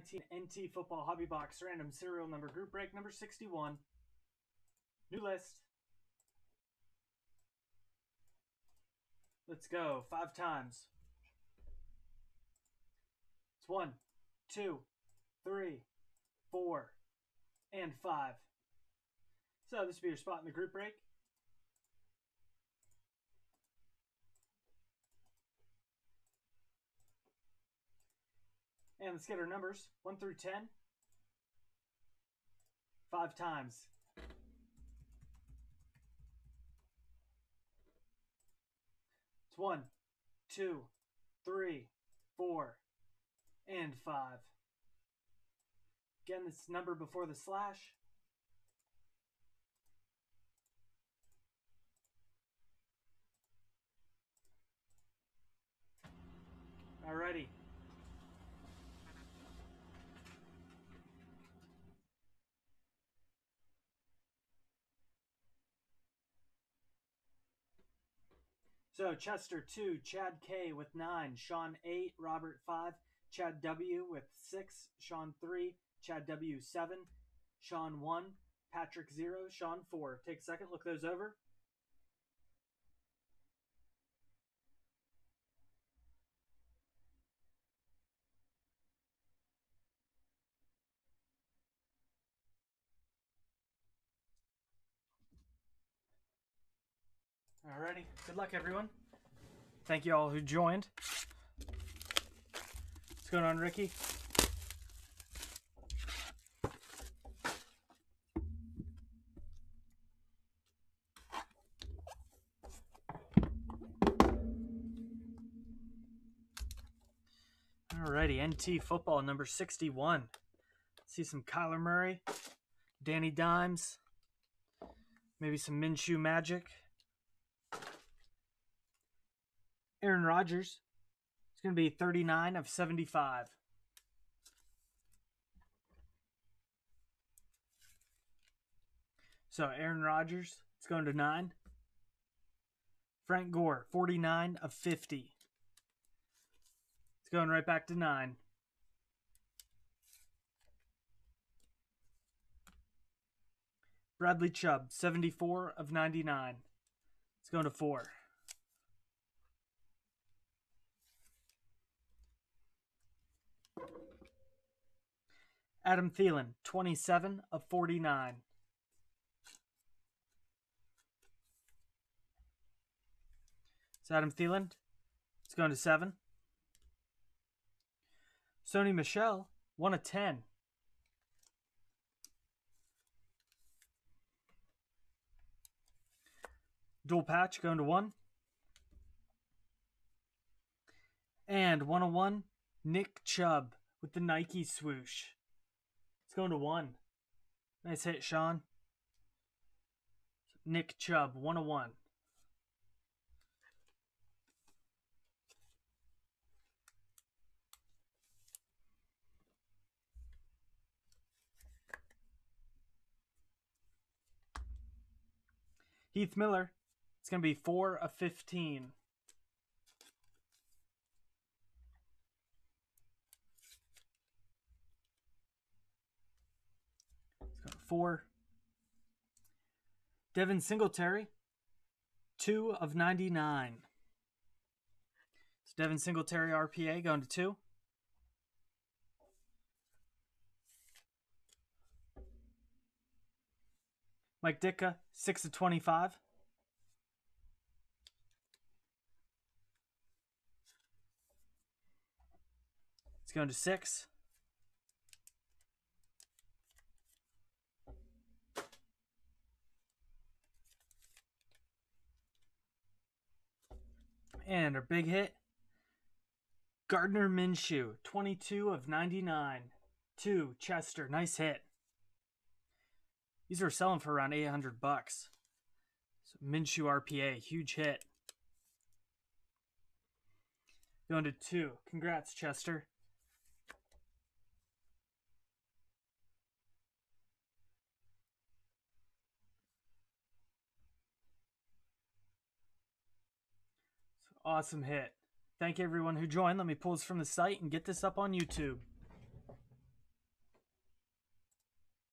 2019 NT Football Hobby Box Random Serial Number Group Break number 61. New list. Let's go. Five times. It's one, two, three, four, and five. So this will be your spot in the group break. And let's get our numbers 1 through 10. Five times. It's one, two, three, four, and five. Again, this number before the slash. Alrighty. So Chester 2, Chad K with 9, Sean 8, Robert 5, Chad W with 6, Sean 3, Chad W 7, Sean 1, Patrick 0, Sean 4. Take a second, look those over. Alrighty. Good luck, everyone. Thank you all who joined. What's going on, Ricky? Alrighty, NT football number 61. See some Kyler Murray, Danny Dimes, maybe some Minshew magic. Aaron Rodgers. It's going to be 39 of 75. So Aaron Rodgers, it's going to 9. Frank Gore, 49 of 50. It's going right back to 9. Bradley Chubb, 74 of 99. It's going to 4. Adam Thielen, 27 of 49. It's Adam Thielen. It's going to 7. Sony Michel, 1 of 10. Dual patch going to 1. And 101, Nick Chubb with the Nike swoosh going to one. Nice hit, Sean. Nick Chubb, 101. Heath Miller, it's going to be 4 of 15. Four. Devin Singletary, two of 99. So Devin Singletary RPA going to two. Mike Ditka, six of 25. It's going to six. And our big hit Gardner Minshew, 22 of 99. Two, Chester, nice hit. These are selling for around 800 bucks. So Minshew RPA, huge hit. Going to two. Congrats, Chester. Awesome hit. Thank everyone who joined. Let me pull this from the site and get this up on YouTube.